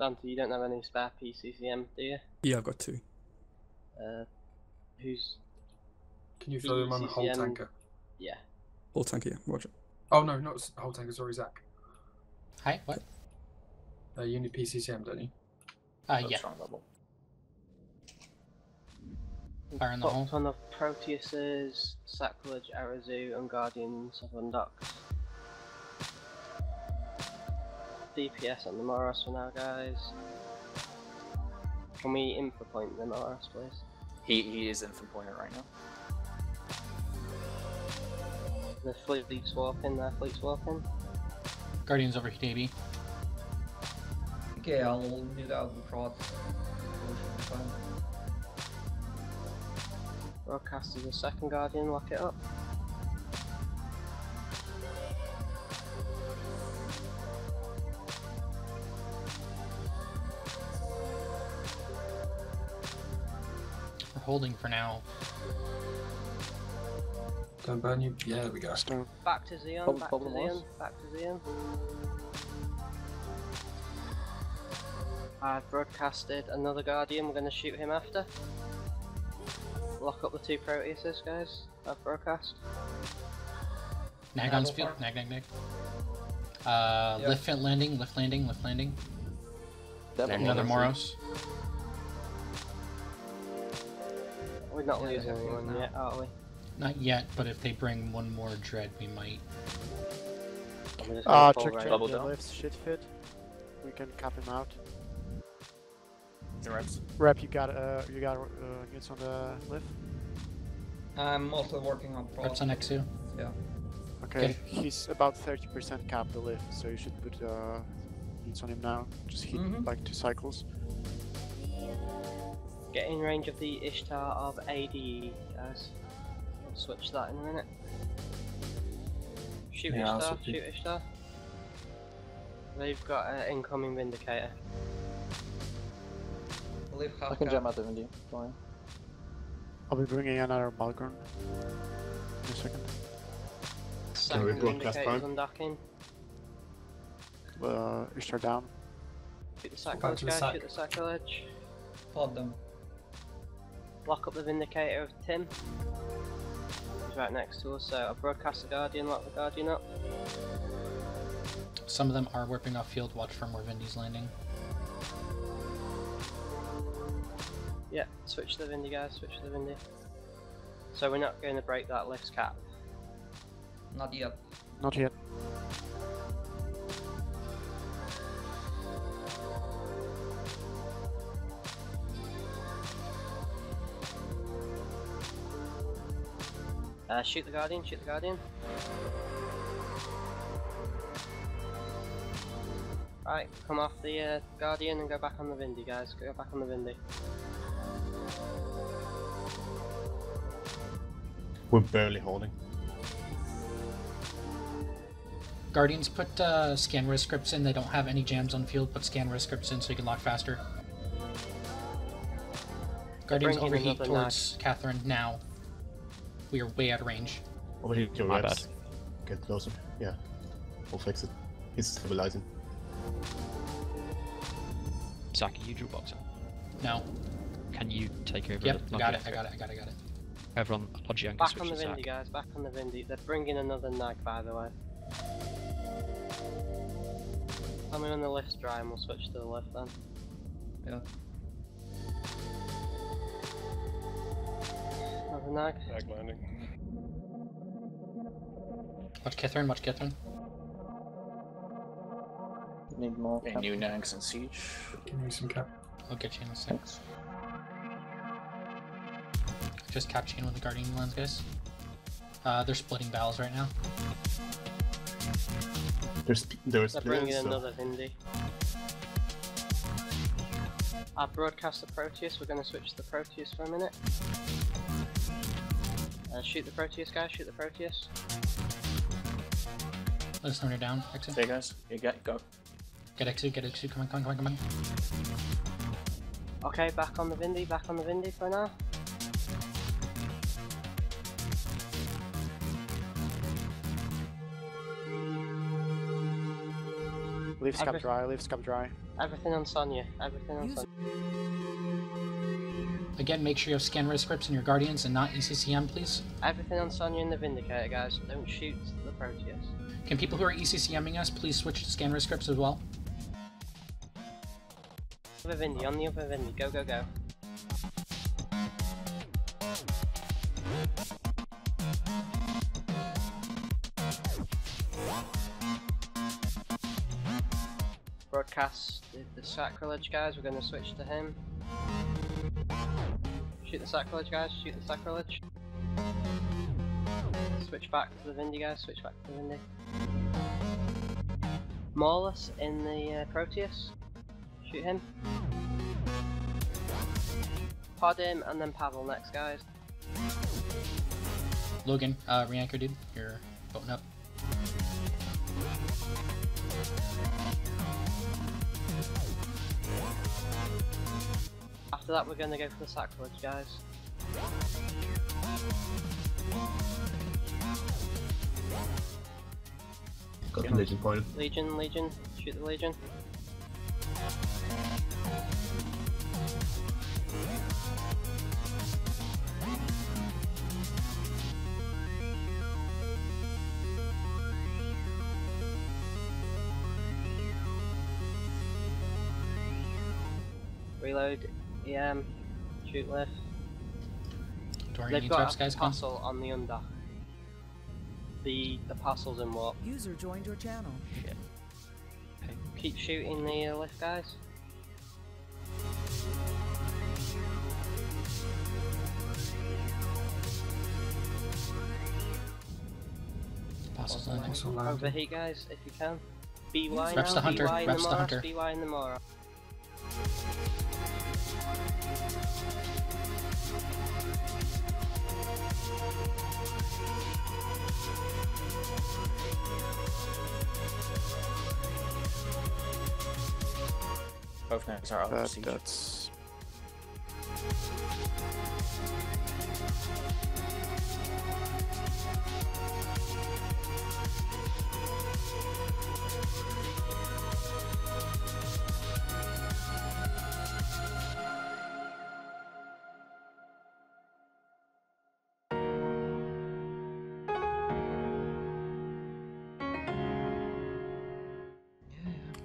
Dante, you don't have any spare PCCM, do you? Yeah, I've got two. Uh, who's Can you throw them on the whole tanker? yeah? Whole tanker, here. Roger. Oh no, not s- whole tanker. Sorry, Zach. Hi, what? Uh, you need PCCM, don't you? Uh, Oh, yeah. strong level. Fire in the Put hole. ton of Proteuses, Sacrilege, Arazu, and Guardians of Undux. DPS on the Moros for now, guys. Can we info point the Moros, please? He he is infant pointer right now. The fleet's walking, their fleet's walking. Guardians over AB. Okay, I'll mute out the prod. Broadcast is a second Guardian, lock it up. Holding for now. Don't burn you. Yeah, there we go. Stone. Back to Xeon, Problem- back problem to Xeon, back to Xeon. I've broadcasted another Guardian, we're gonna shoot him after. Lock up the two Proteuses, guys. I've broadcast. Nag Yeah, on go field. for it. Nag, nag, nag. Uh, Yeah. lift landing, lift landing, lift landing. Devil Another Moros. Not Yeah, losing anyone now. yet, are we? Not yet, but if they bring one more dread, we might. We're Ah, gonna check check Double the down. shit fit. We can cap him out. The reps. Rep, you got uh, you got uh, units on the lift. I'm mostly working on prod. Reps on X2. Yeah. Okay, he's about 30% cap the lift, so you should put uh, units on him now. Just hit Mhm. like two cycles. Get in range of the Ishtar of ADE, guys. I'll switch that in a minute. Shoot Yeah, Ishtar, switch it. shoot Ishtar. They've got an incoming Vindicator. I can jump jam out the window. Fine. I'll be bringing another Malgorn in a second. Second we broadcast Vindicator's time? undocking. Uh, Ishtar down. Shoot the back sacrilege, to the guys, sac. shoot the sacrilege. Pod them. Lock up the Vindicator of Tim. He's right next to us, so I'll broadcast the Guardian, lock the Guardian up. Some of them are warping off field. Watch for more Vindies landing. Yeah, switch to the Vindy, guys, switch to the Vindy. So we're not going to break that lift cap. Not yet. Not yet. Uh, shoot the Guardian, shoot the Guardian. Right, come off the uh, Guardian and go back on the Vindy, guys. Go back on the Vindy. We're barely holding. Guardians put uh, scan res scripts in. They don't have any jams on field. Put scan res scripts in so you can lock faster. Guardians overheat another towards Catherine now. We are way out of range. Over here, your My reps. Get closer. Yeah. We'll fix it. He's stabilizing. Saki, you drew boxer. No. Can you take over? Yep, I got it. I got it. I got it. I got it. Everyone, Logia can Back switch on the to Vindy, guys. Back on the Vindy. They're bringing another Nag, by the way. Tell me when the lift's dry and we'll switch to the lift then. Yeah. Another Nag. Back landing. Watch Catherine. Watch Catherine. Need more okay, new nags and siege. Give me some cap. I'll get you in a sec. Thanks. Just cap chain with the Guardian lens, guys. Uh, they're splitting battles right now. There's there's They're bringing players, so- another Vindy. I broadcast the Proteus, we're going to switch to the Proteus for a minute. Uh, shoot the Proteus, guys, shoot the Proteus. Let us know when you're down. Exit. Okay, guys, you get go. Get exit. Get exit. Come on. Come on. Come on. Come on. Okay, back on the Vindy, back on the Vindy for now. Leave I've scab just- dry. Leave scab dry. Everything on Sonya. Everything on Sonya. Again, make sure you have scan res scripts in your Guardians and not ECCM, please. Everything on Sonya and the Vindicator, guys. Don't shoot the Proteus. Can people who are ECCMing us please switch to scan res scripts as well? Other Vindy, on the other Vindy. Go, go, go. Broadcast the, the sacrilege, guys. We're gonna switch to him. Shoot the sacrilege, guys. Shoot the sacrilege. Switch back to the Vindy, guys. Switch back to the Vindy. Maulus in the uh, Proteus. Shoot him. Pod him and then Pavel next, guys. Logan, uh, re-anchor dude, you're voting up. After that, we're gonna go for the sacrilege, guys. Got the Legion pointed. Legion, Legion, shoot the Legion. Reload, EM, shoot left. Dorian They've needs got reps, a guys, come. on the under. The the parcel's in warp. User joined your channel. Shit. Okay. Keep shooting the uh, lift, guys. Apostles landing. Also landing. Overheat, guys, if you can. BY Reps now, the hunter, BY in reps the the Moros, hunter. BY in the Mora. Both nags are out of But siege. that's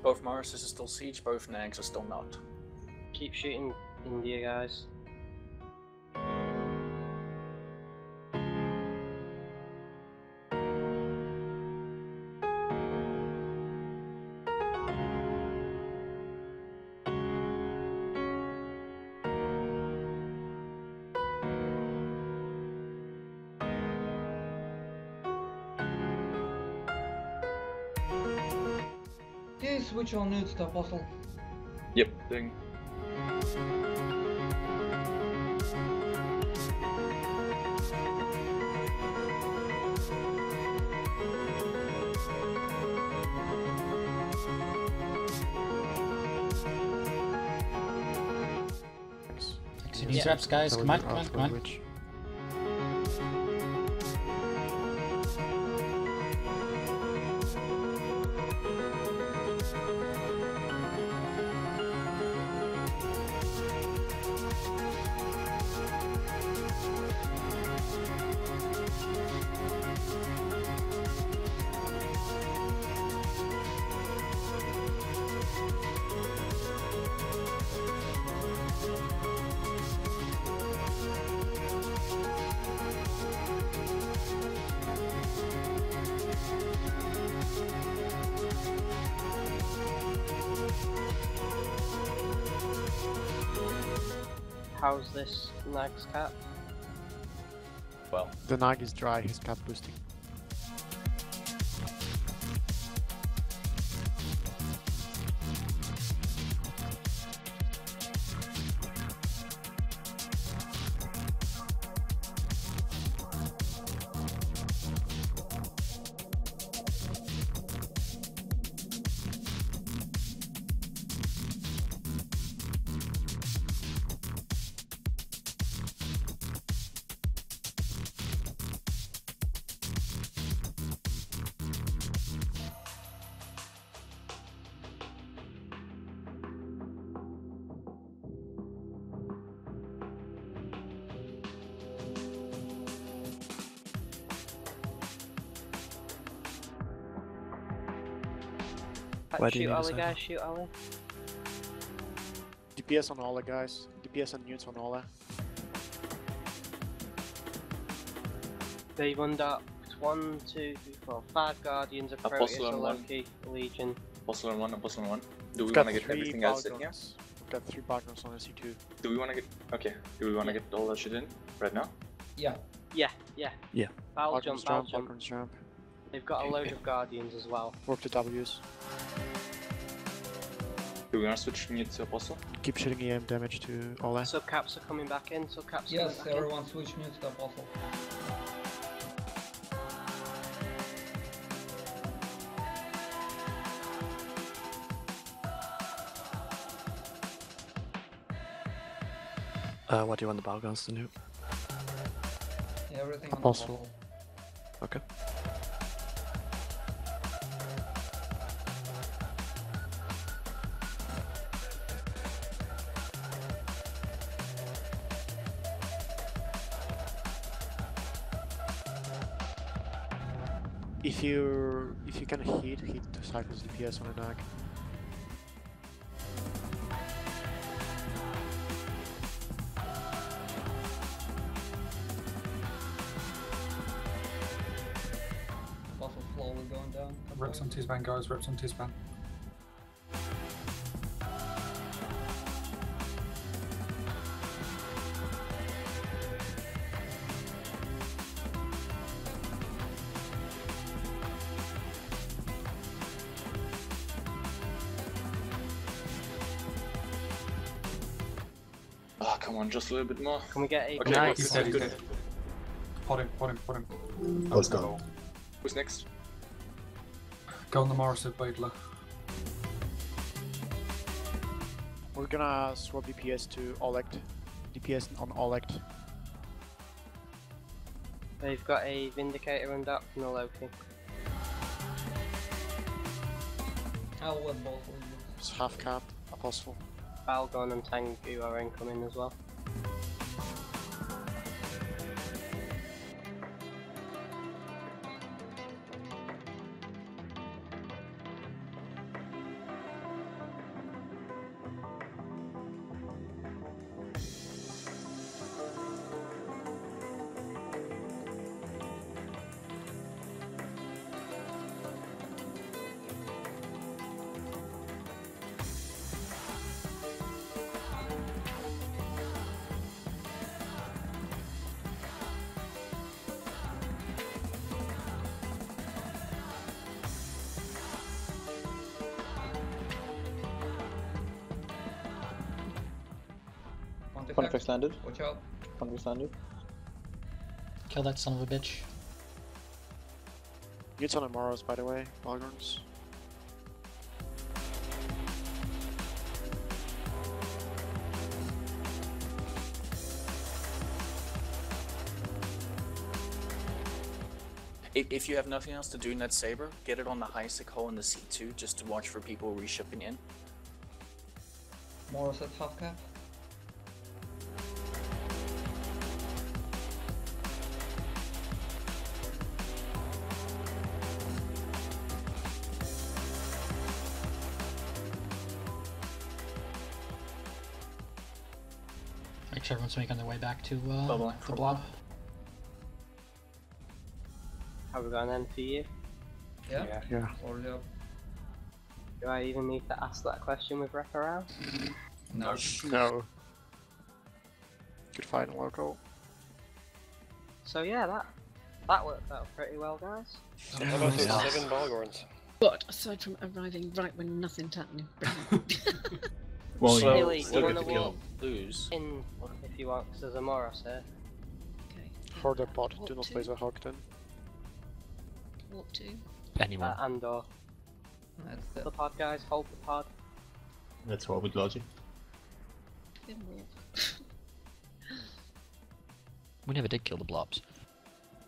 Both Morrises are still siege, both nags are still not. Keep shooting India, guys. Okay, switch on neuts to apostle. Yep, ding. Exit these reps, guys. Come on, come on, come on. Which How's this Nag's cap? Well, the Nag is dry, his cap boosting. Why do shoot need a Ollie, guys, shoot Ollie. DPS on Ola, guys. DPS and neuts on Ola. They've undocked one, two, three, four, five Guardians, a Proteus, Apostle a on one. Loki, a Legion. Apostle on one, Apostle on one. Do we want to get everything else in here? We've got three Bhaalgorns on SC2. Do we want to get. Okay, do we want to get all that shit in right now? Yeah. Yeah, yeah. Yeah. Foul Bhaalgorns jump, foul jump, jump. Jump. They've got a load of Guardians as well. Work the W's. Do we want to switch neut to Apostle? Keep shooting EM damage to Ola. Subcaps are coming back in, subcaps are Yes, coming back everyone switch neuts to apostle. Uh, what do you want the Bhaalgorns to do? Everything on Apostle. apostle. Okay. If you if you can hit, hit the Cypher's DPS on a nag. Apostle slowly going down. Reps on T-span, guys. Reps on T-span. Just a little bit more. Can we get a Okay, nice? He's dead, he's dead. Pot him, pot him, pot him. Oh, it's gone. Who's next? Go on the Moros of Badler. We're gonna swap DPS to Olect. DPS on Olect. They've got a Vindicator undocked and a Loki. I'll let both of you. It's half capped. Apostle. Bhaalgorn and Tengu are incoming as well. Pontifex. landed. Watch out. Pontifex landed. Kill that son of a bitch. Neuts on Amoros, by the way. Bhaalgorns. If, if you have nothing else to do in that Saber, get it on the high sick hole in the C2 just to watch for people reshipping in. Moros at half cap. Make sure everyone's making their way back to uh, Bubbling the for blob. Have we got an end? Yeah. Yeah. Yeah. Slowly up. Do I even need to ask that question with Rep around? No. No. Good fight in local. So yeah, that that worked out pretty well, guys. How about those seven Bhaalgorns? But aside from arriving right when nothing's happening. Well, So, Really, still you get wanna the kill. lose. in if you want, 'cause there's a Moros here. okay. For the uh, pot, What do not to? place a hawk then. What to? Anyone. Uh, Andor. Uh, That's The it. pod, guys. Hold the pod. That's what with logic. We never did kill the blobs.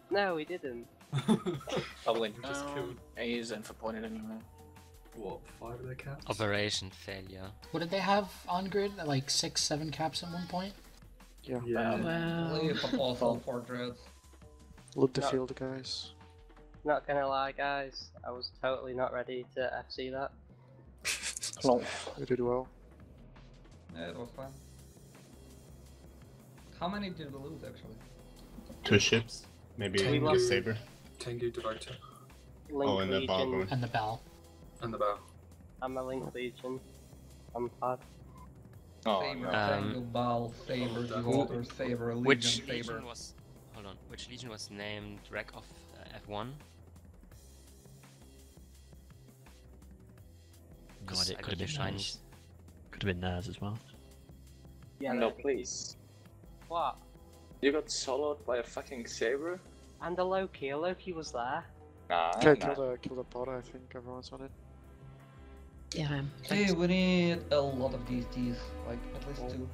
No, we didn't. Oh, Bubbling. Just No, killed. A is in for pointed anyway. What, five of their cats? Operation failure. What did they have on grid? Like six, seven caps at one point? Yeah. Yeah. Wow. Leave apostle for dreads. Loot the No. field, guys. Not gonna lie, guys. I was totally not ready to FC that. They did well. Yeah, it was fine. How many did we lose actually? Two ships. Maybe We the lost- saber. Tengu Devoter Link Oh, and the Legion. Bhaalgorn. And the bell. and the bow. I'm a Link Legion. I'm bad. Oh, Saber, no. Um, Tengu, Bal, Saber, Who- Devoter, Saber, Legion, Which Saber. legion was? Hold on. Which legion was named Wreck of uh, F1? No 'Cause idea. I Could have been the shinies. Naz. Could have been Naz as well. Yeah, no, please. What? You got soloed by a fucking saber? And a Loki. A Loki was there. Nah, Okay, nah. kill the kill the pod. I think everyone's on it. Yeah. Hey, we need a lot of these Ts, like at least two.